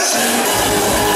Terminator.